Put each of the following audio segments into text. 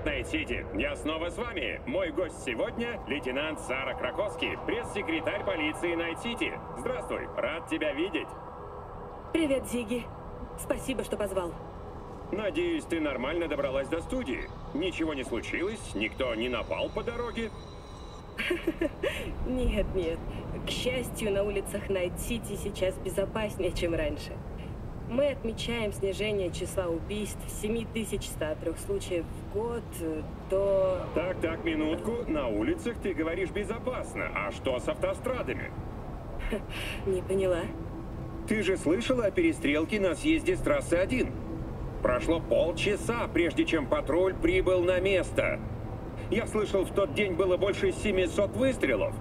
Привет, Найт-Сити! Я снова с вами. Мой гость сегодня — лейтенант Сара Краковский, пресс-секретарь полиции Найт-Сити. Здравствуй, рад тебя видеть. Привет, Зиги. Спасибо, что позвал. Надеюсь, ты нормально добралась до студии. Ничего не случилось, никто не напал по дороге. Нет, нет. К счастью, на улицах Найт-Сити сейчас безопаснее, чем раньше. Мы отмечаем снижение числа убийств с 7103 случаев в год до... Так, так, минутку. На улицах ты говоришь безопасно. А что с автострадами? Не поняла. Ты же слышала о перестрелке на съезде с трассы 1? Прошло полчаса, прежде чем патруль прибыл на место. Я слышал, в тот день было больше 700 выстрелов.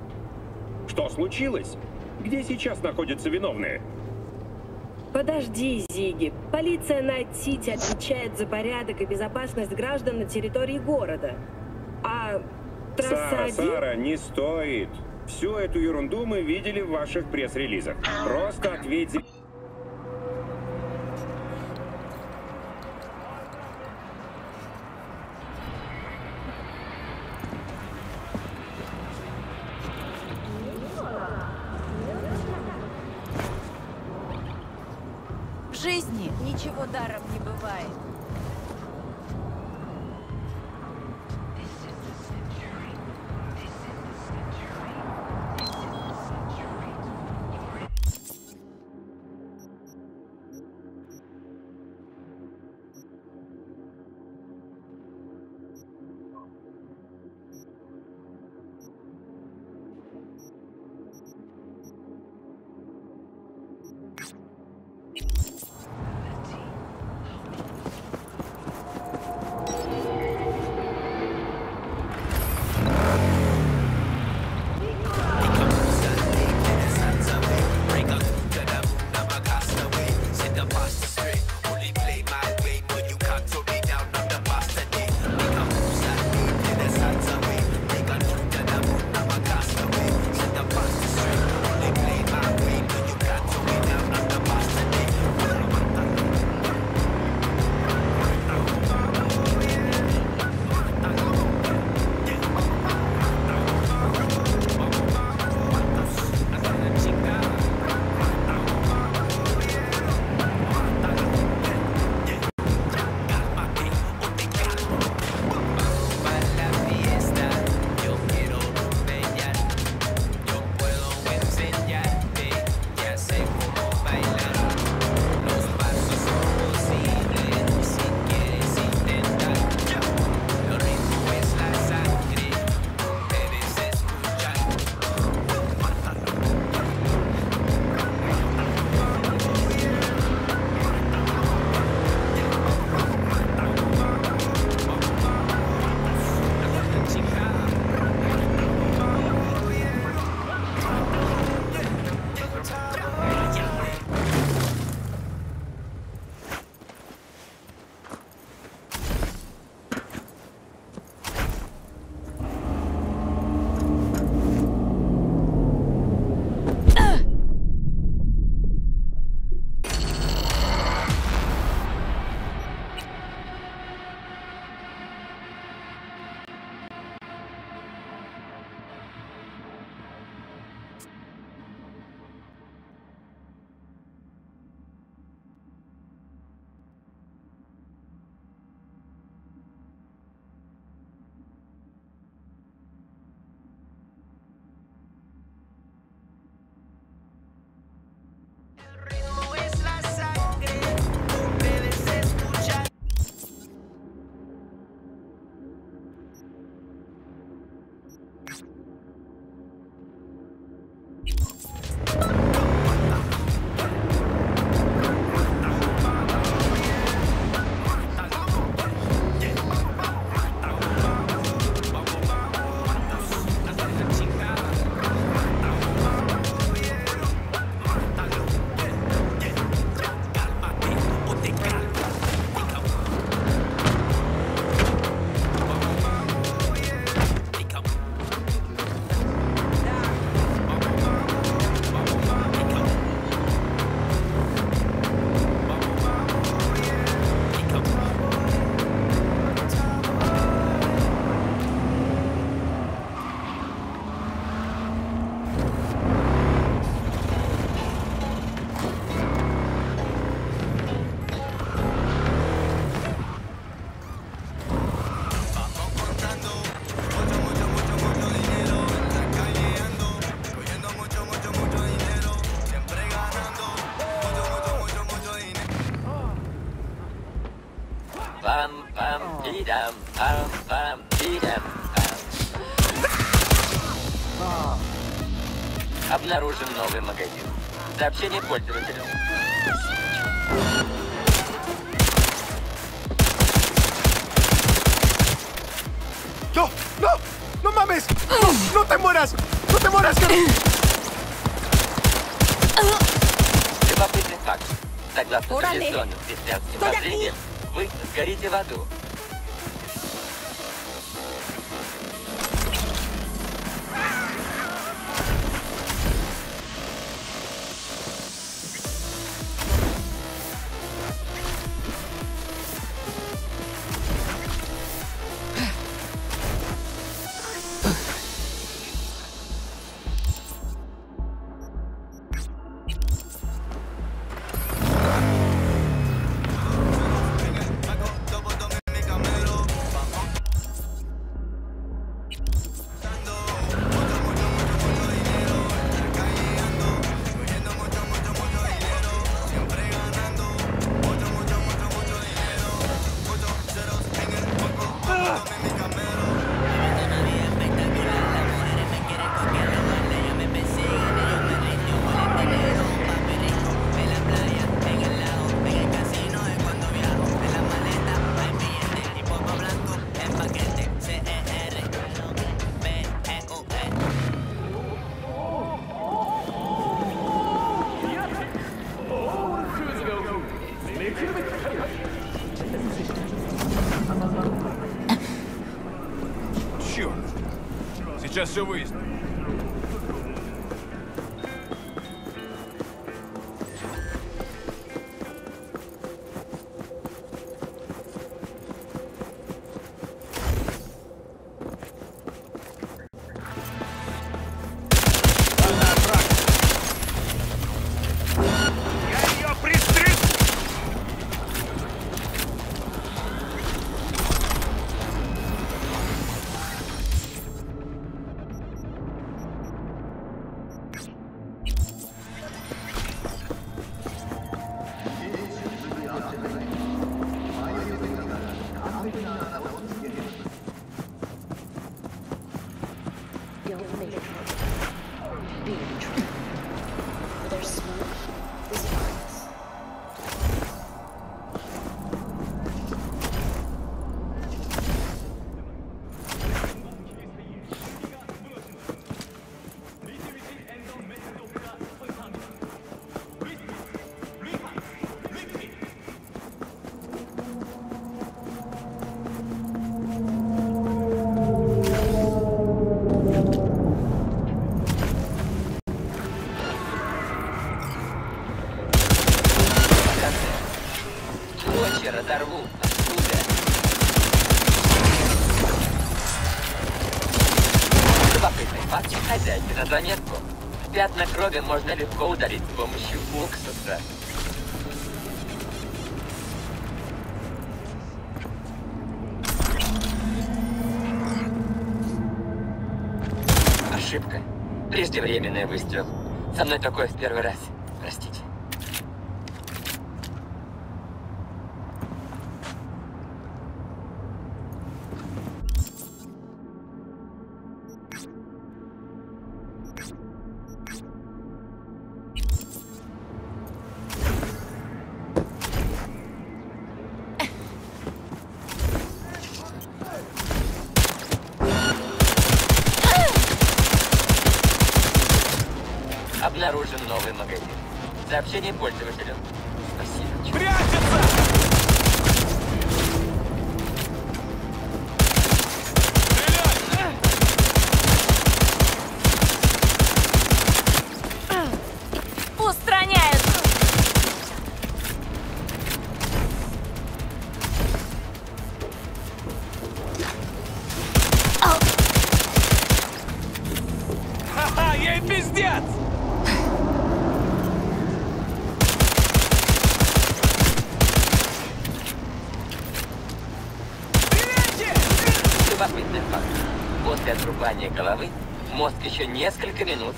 Что случилось? Где сейчас находятся виновные? Подожди, Зиги. Полиция Найт-Сити отвечает за порядок и безопасность граждан на территории города. А трасса Сара, 1... Сара, не стоит. Всю эту ерунду мы видели в ваших пресс-релизах. Просто ответь... за- Сообщение пользователю. ¡No! ¡No! ¡No mames! ¡No, no te mueras! ¡No te mueras! Любопытный факт. Согласно Урали. Вашингтону, если вы сгорите в аду.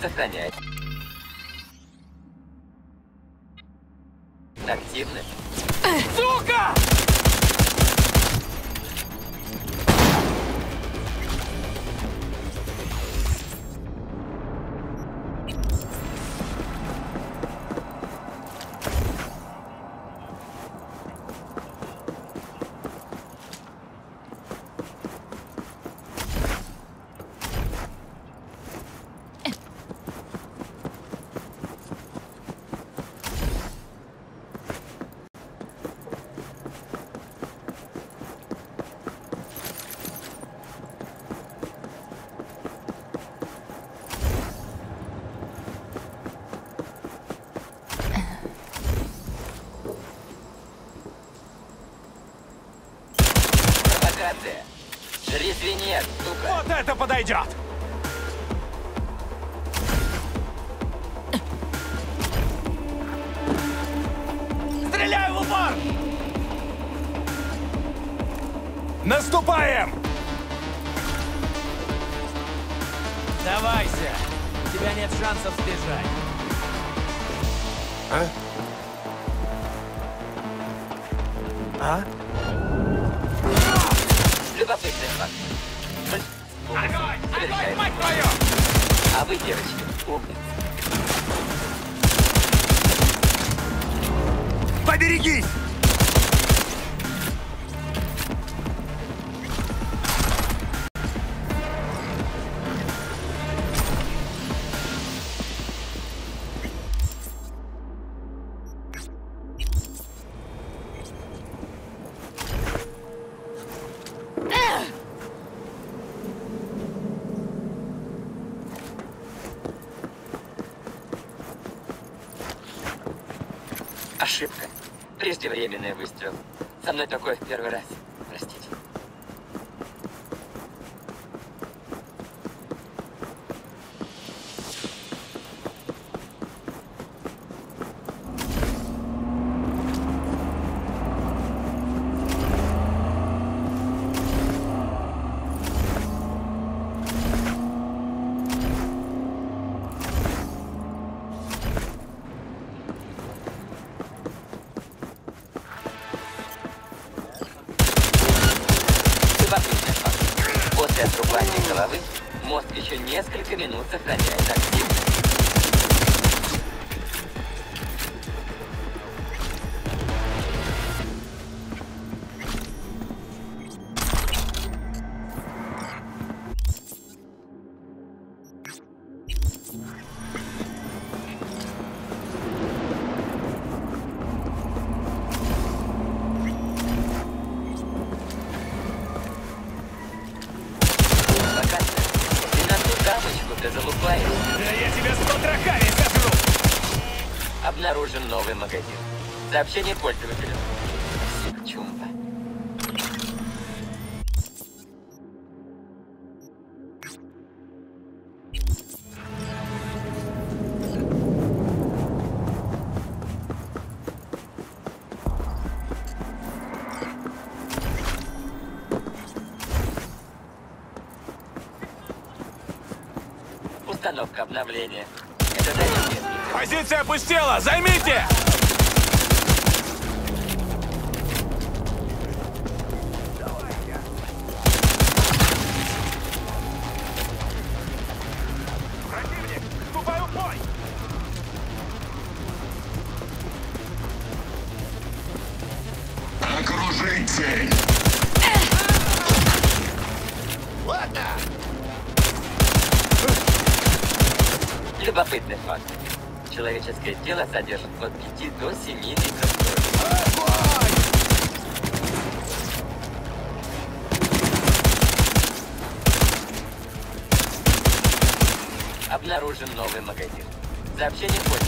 the thing. Огонь! Огонь, мать твою! А вы, девочки, умницы. Поберегись! Со мной такое в первый раз. Сообщение пользователю. Спасибо, Чумба. Установка обновления. Это Позиция опустела! Займите! Человеческое тело содержит от 5 до 7 литров крови. Обнаружен новый магазин. Сообщение пользователю.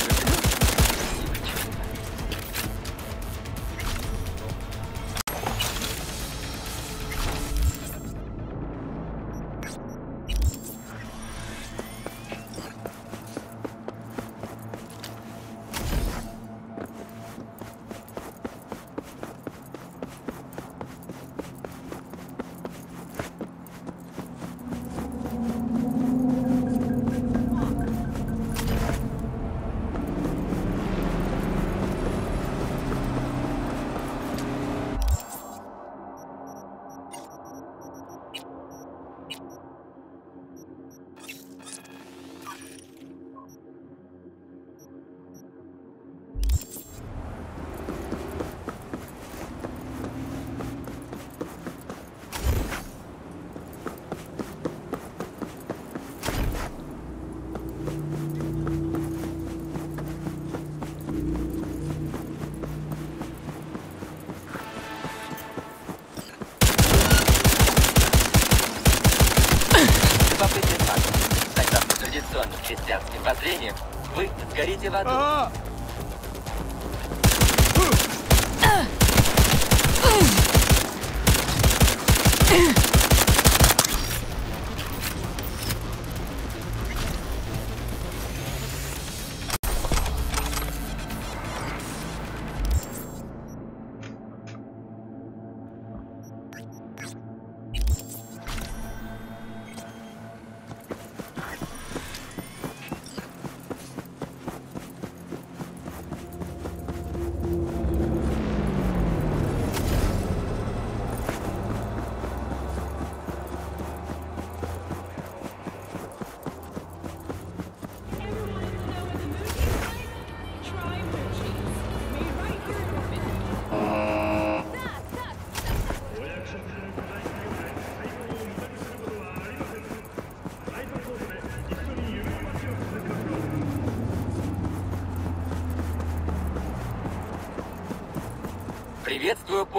Воззрениям, вы сгорите в аду.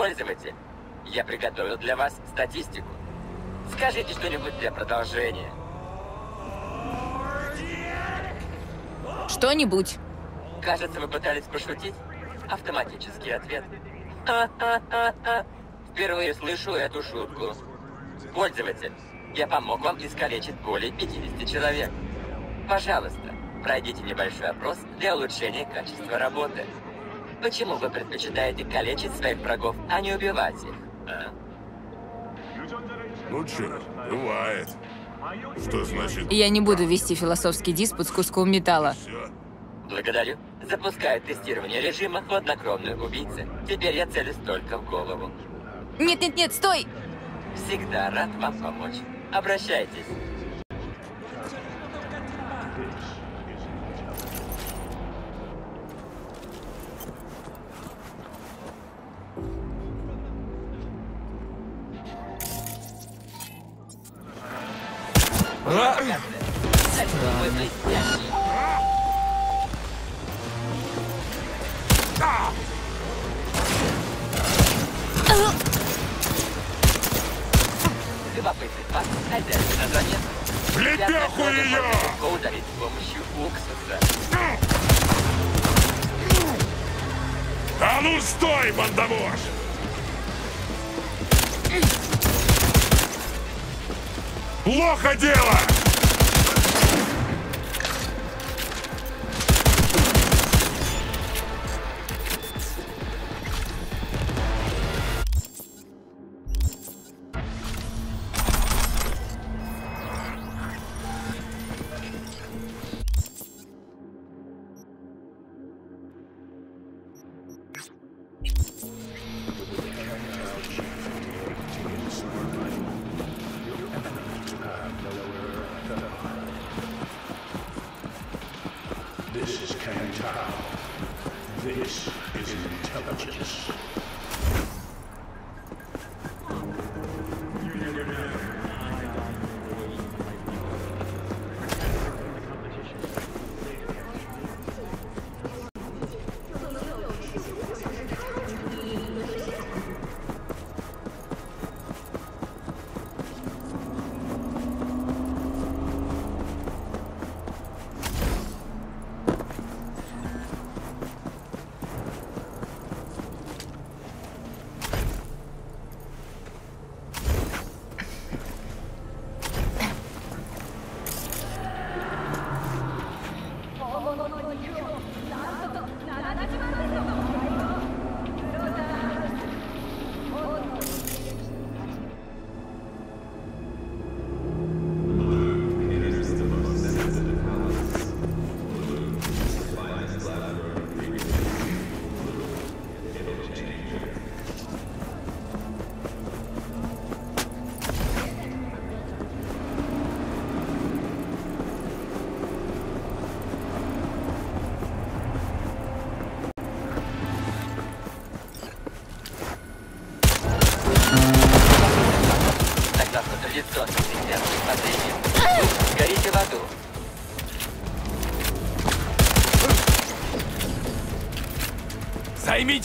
Пользователь. Я приготовил для вас статистику. Скажите что-нибудь для продолжения. Что-нибудь. Кажется, вы пытались пошутить. Автоматический ответ. Ха-ха-ха-ха. Впервые слышу эту шутку. Пользователь, я помог вам искалечить более 50 человек. Пожалуйста, пройдите небольшой опрос для улучшения качества работы. Почему вы предпочитаете калечить своих врагов, а не убивать их? а? Ну чё, бывает. Что значит Я не буду вести философский диспут с куском металла. все? Благодарю. Запускаю тестирование режима «Хладнокровный убийца». Теперь я целюсь только в голову. Нет-нет-нет, стой! Всегда рад вам помочь. Обращайтесь.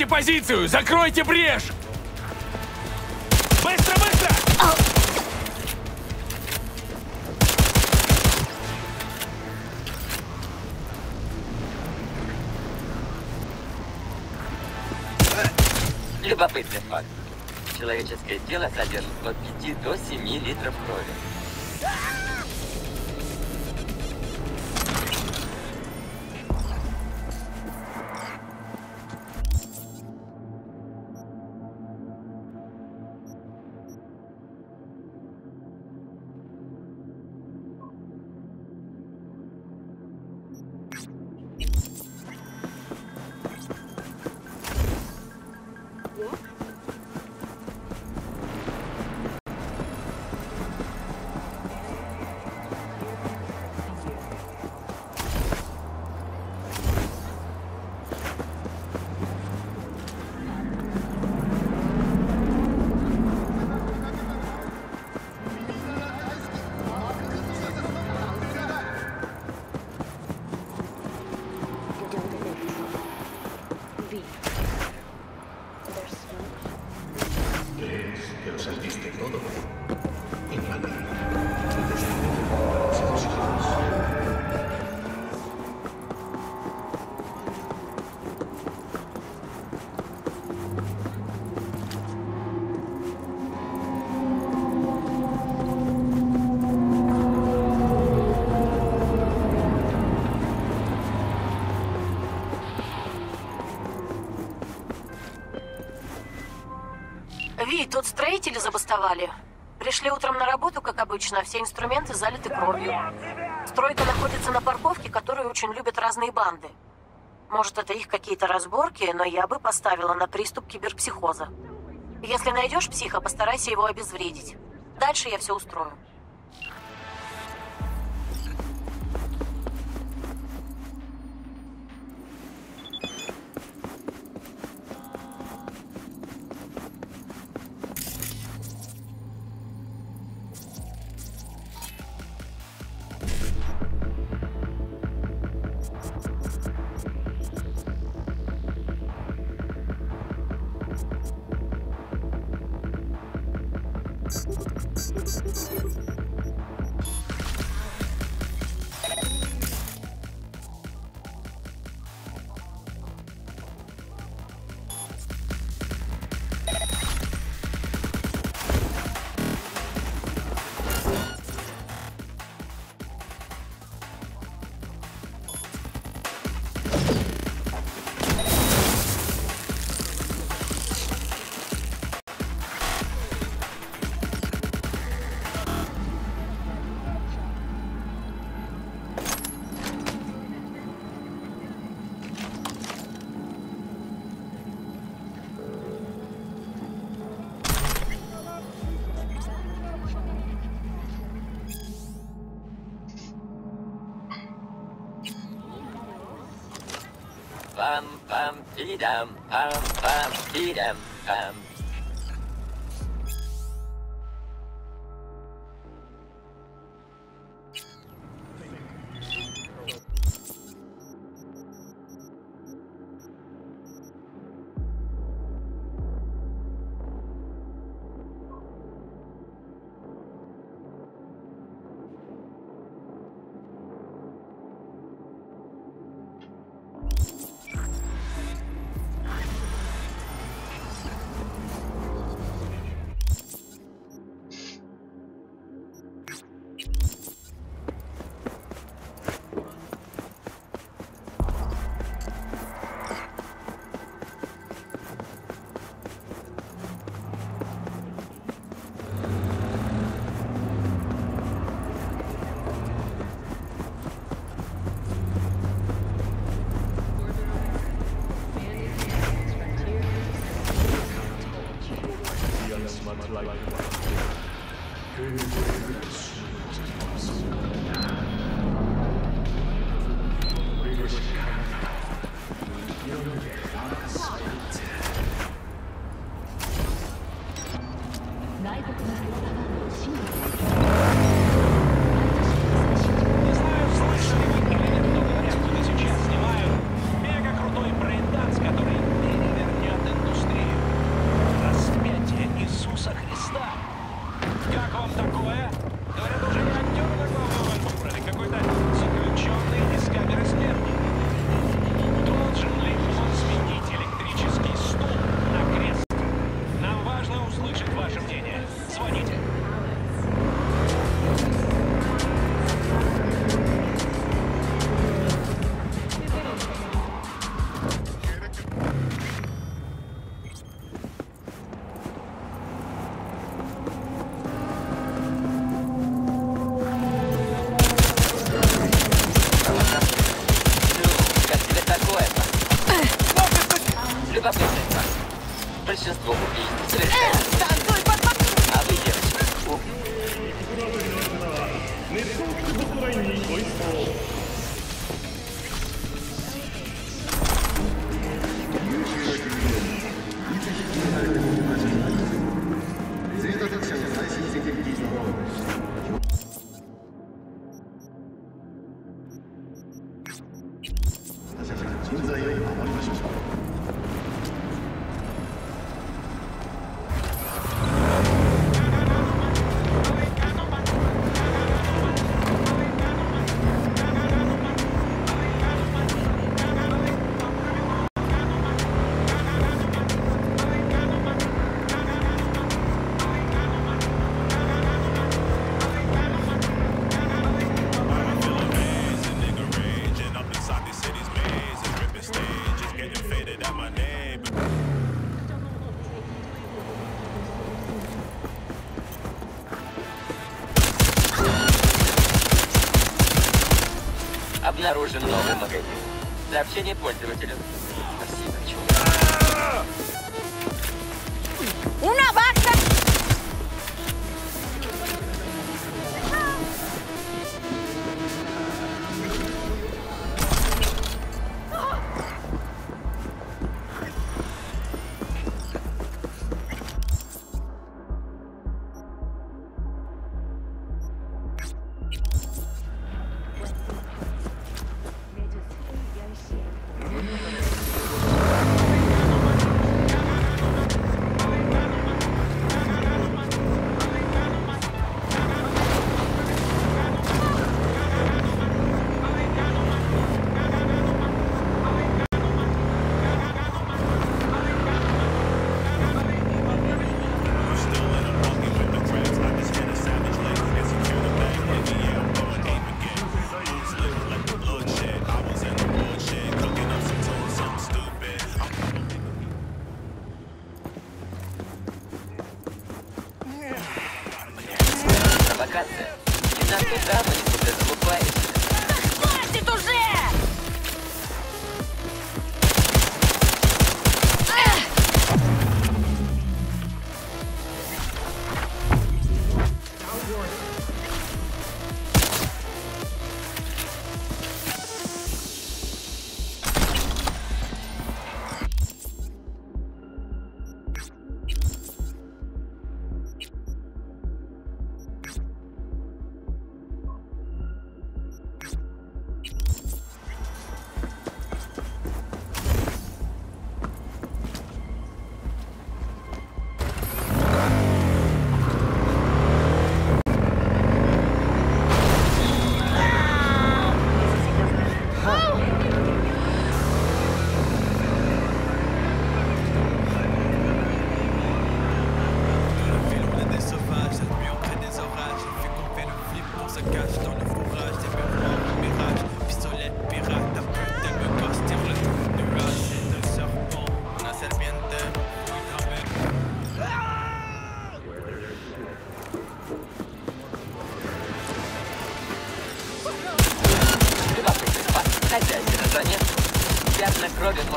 Позицию! Закройте брешь! Быстро, быстро! Любопытный факт. Человеческое тело содержит от 5 до 7 литров крови. Ви, тут строители забастовали. Пришли утром на работу, как обычно, а все инструменты залиты кровью. Стройка находится на парковке, которую очень любят разные банды. Может, это их какие-то разборки, но я бы поставила на приступ киберпсихоза. Если найдешь психа, постарайся его обезвредить. Дальше я все устрою. Eat 'em, pam, pam, eat 'em, pam. 外国の姿が真 Обнаружен новый магазин. Сообщение пользователю. Спасибо, чувак. ¡Una baja!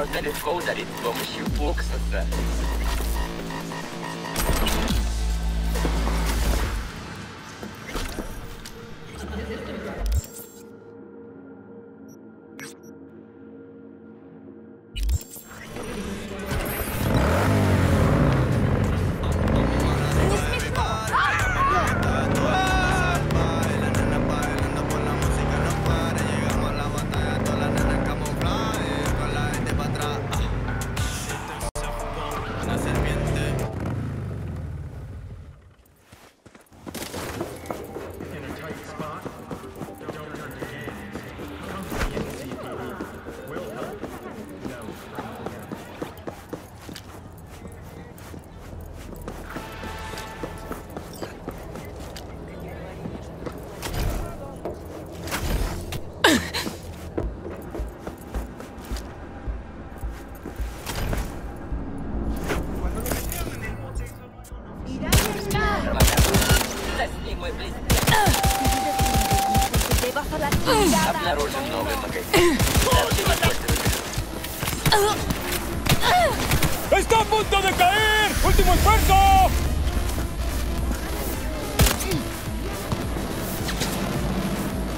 Крови можно легко удалить с помощью уксуса. Punto de caer! ¡Último esfuerzo!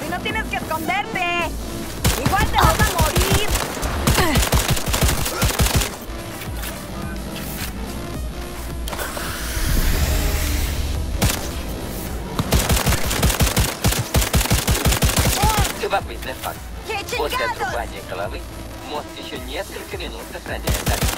¡Y no tienes que esconderte! ¡Igual te vas a morir! Любопытный факт. После отрубания головы мозг еще несколько минут сохраняет активность.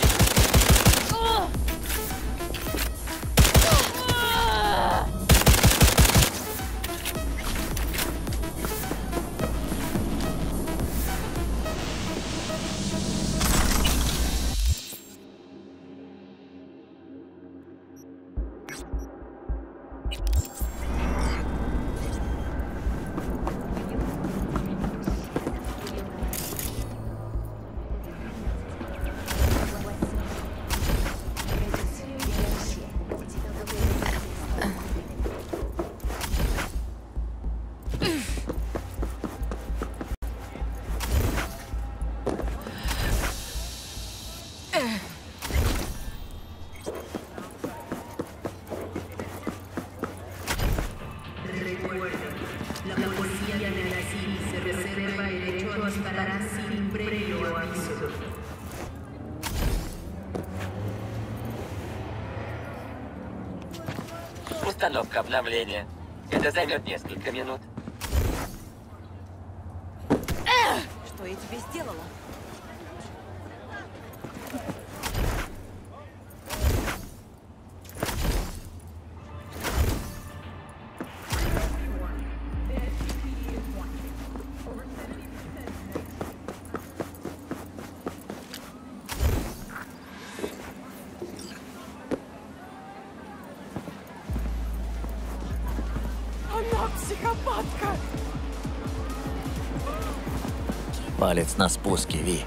Установка обновления. Это займет несколько минут. Психопатка! Палец на спуске, Ви.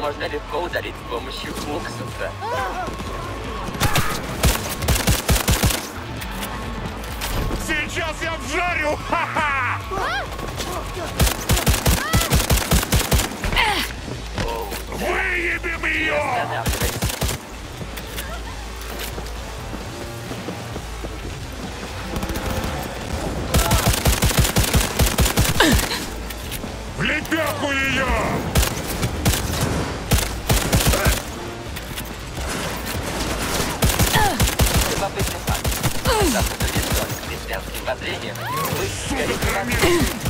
Можно легко удалить с помощью уксуса. Сейчас я вжарю! Ха-ха! Выебем ее! Христианским воззрениям, вы горите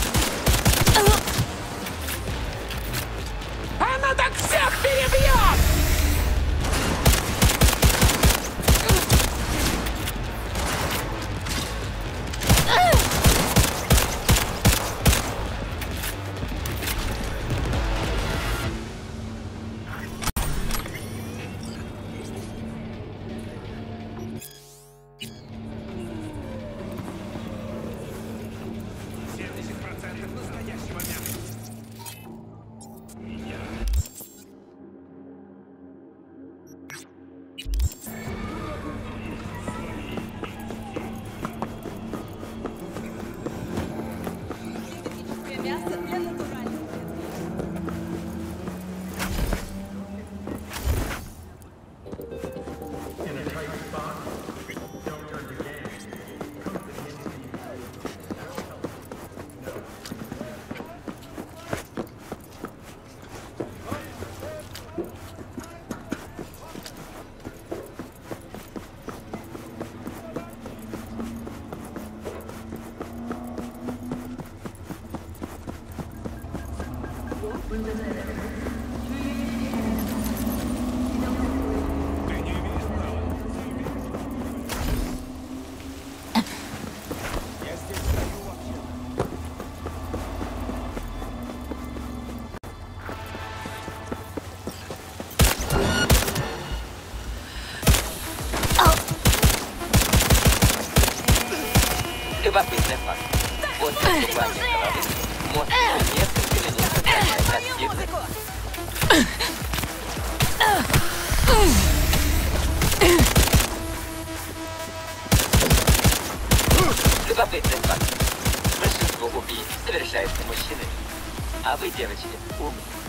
Любопытный факт. Большинство убийств совершается мужчинами. А вы, девочки, умные.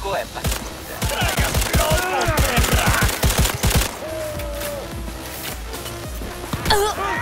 Как тебе такое, паскуда? Теперь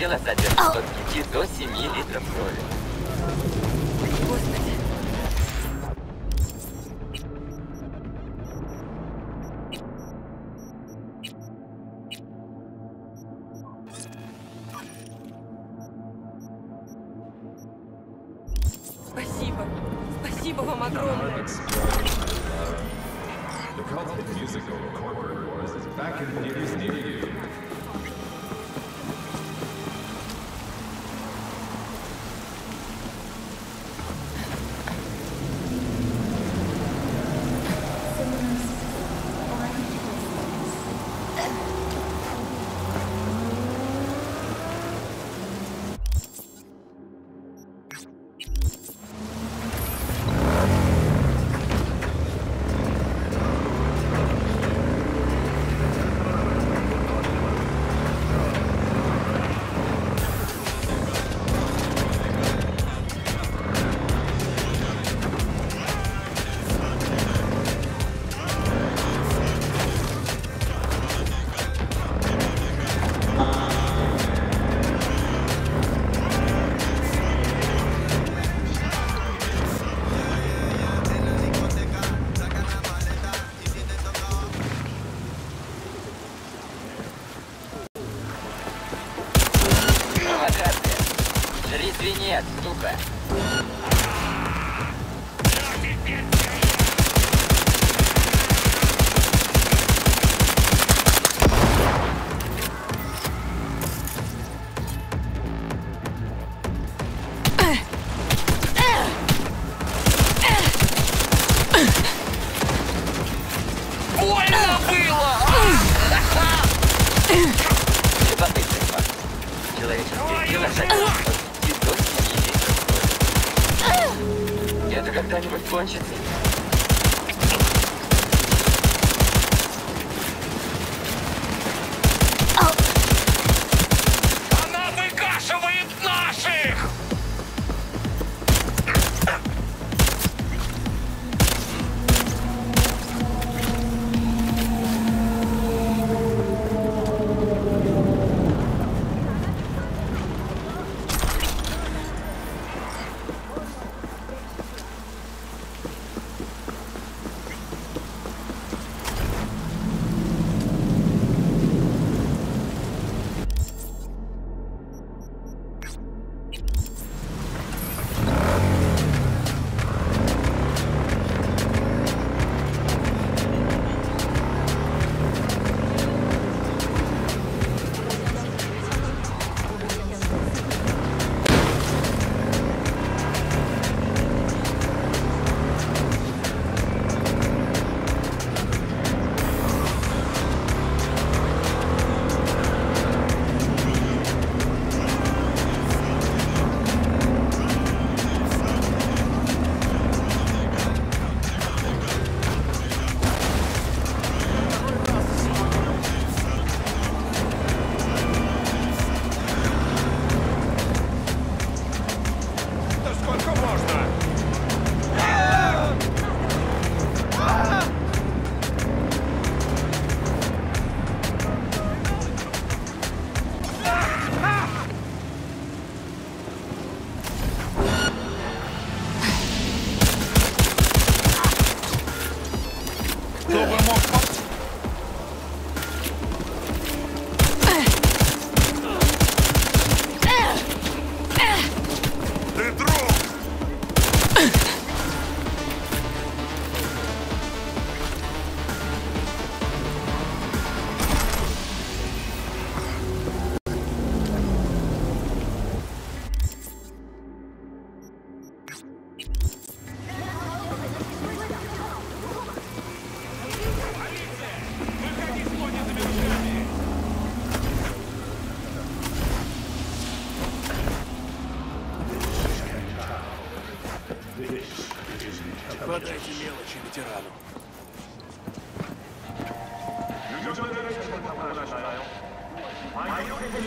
Человеческое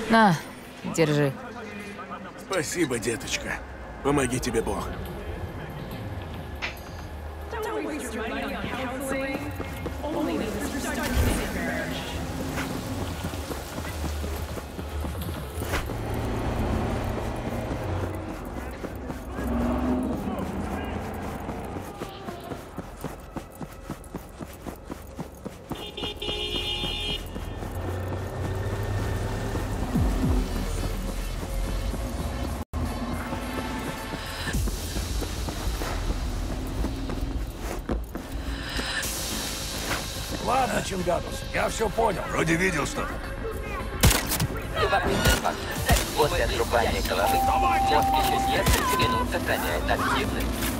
На, держи. Спасибо, деточка. Помоги тебе Бог. Чингадус, я все понял. Вроде видел что-то. Любопытный факт. После отрубания головы мозг еще несколько минут сохраняет активность.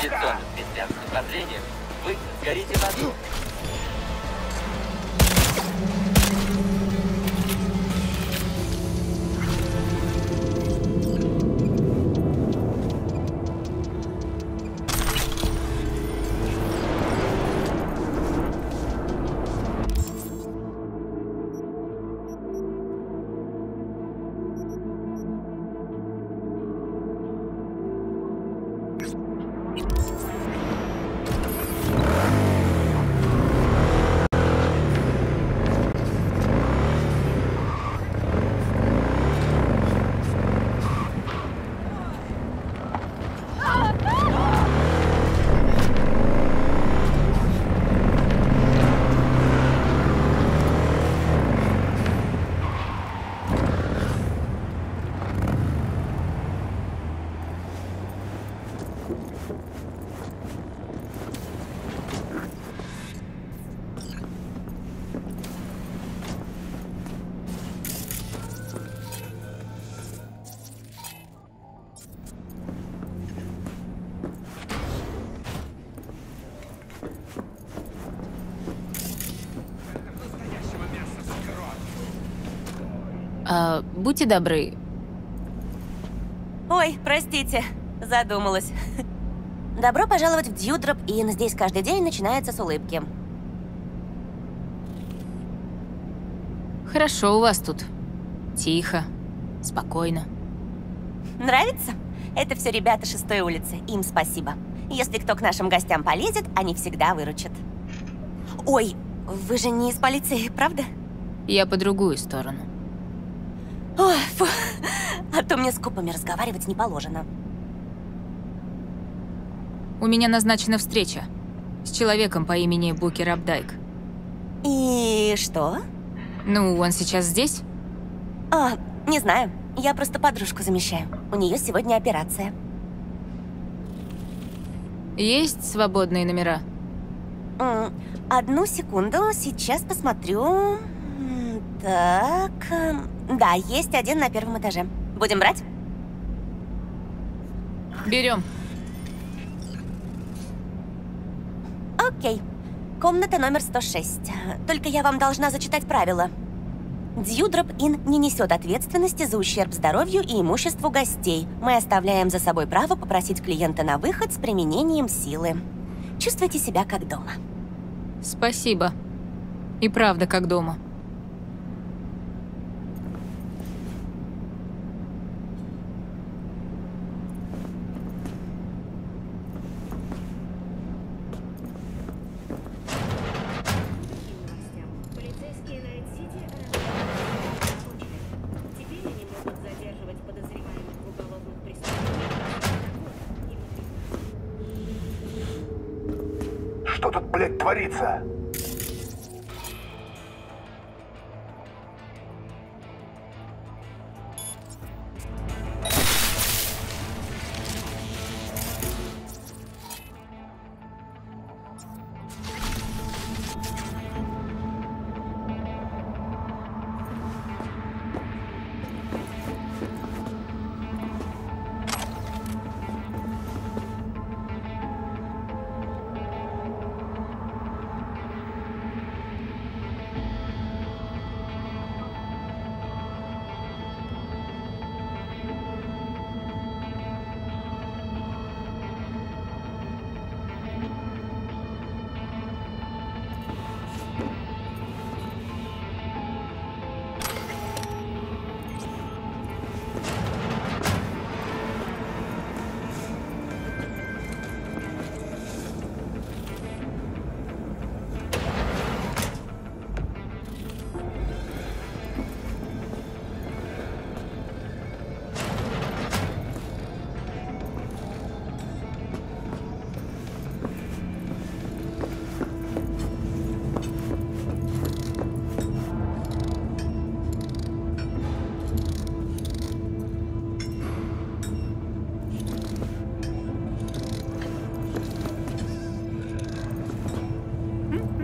Согласно будьте добры, Ой, простите, задумалась. Добро пожаловать в Дьюдроп Inn. Здесь каждый день начинается с улыбки. хорошо у вас тут. Тихо, спокойно. Нравится? Это все ребята шестой улицы. Им спасибо. Если кто к нашим гостям полезет, они всегда выручат. Ой, вы же не из полиции, правда? Я по другую сторону. То мне с копами разговаривать не положено. У меня назначена встреча с человеком по имени Букер Абдайк. И что? Ну, он сейчас здесь? А, не знаю. Я просто подружку замещаю. У нее сегодня операция. Есть свободные номера? Одну секунду, сейчас посмотрю. Так, эм, да, есть один на первом этаже. Будем брать? Берем. Окей. Комната номер 106. Только я вам должна зачитать правила. Дьюдроп Ин не несет ответственности за ущерб здоровью и имуществу гостей. Мы оставляем за собой право попросить клиента на выход с применением силы. Чувствуйте себя как дома. Спасибо. И правда, как дома.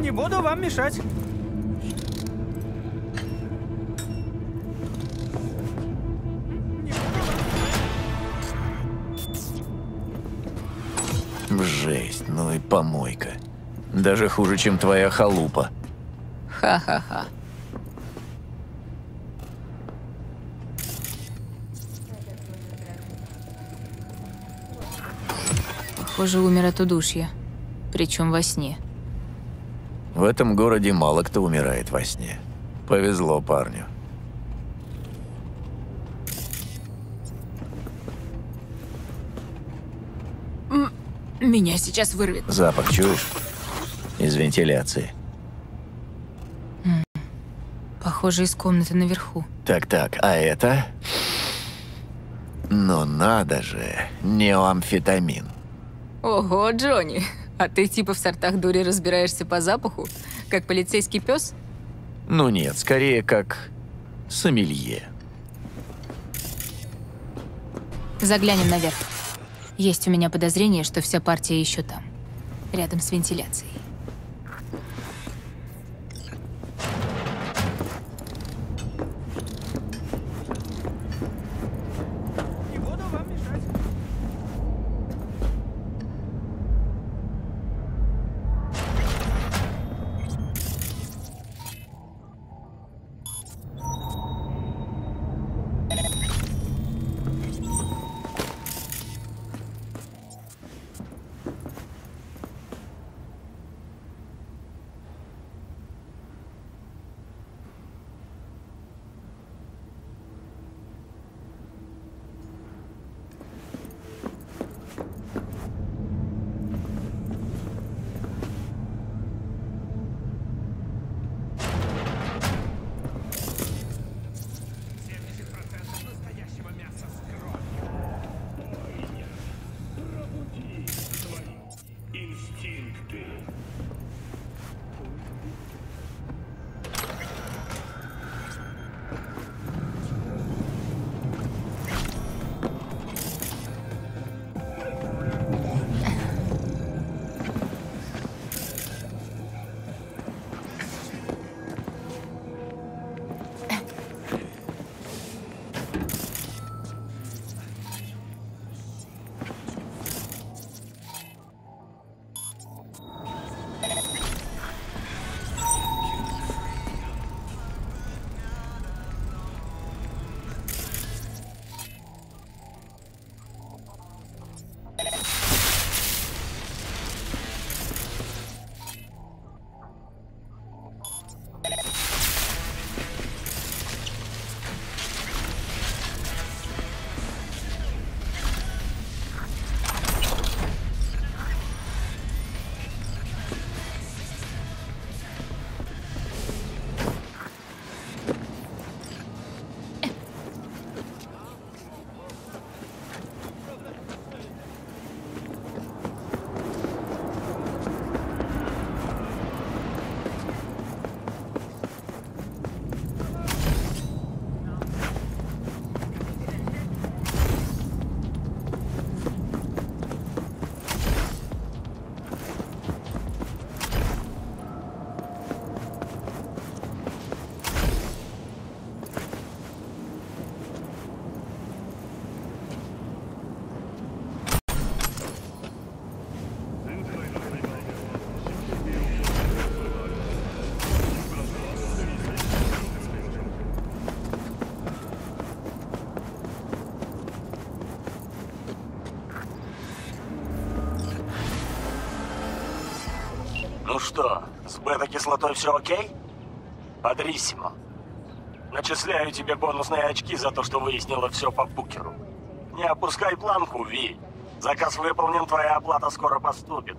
Не буду вам мешать. Жесть, ну и помойка. Даже хуже, чем твоя халупа. Ха-ха-ха. Похоже, умер от удушья. Причем во сне. В этом городе мало кто умирает во сне. Повезло парню. Меня сейчас вырвет. Запах чуешь? Из вентиляции. Похоже, из комнаты наверху. Так-так, а это? Ну надо же, неоамфетамин. Ого, Джонни, а ты типа в сортах дури разбираешься по запаху, как полицейский пес? Ну нет, скорее как сомелье. Заглянем наверх. Есть у меня подозрение, что вся партия еще там, рядом с вентиляцией. Что, с бета-кислотой все окей? Подрисимо. Начисляю тебе бонусные очки за то, что выяснила все по букеру. Не опускай планку, Ви. Заказ выполнен, твоя оплата скоро поступит.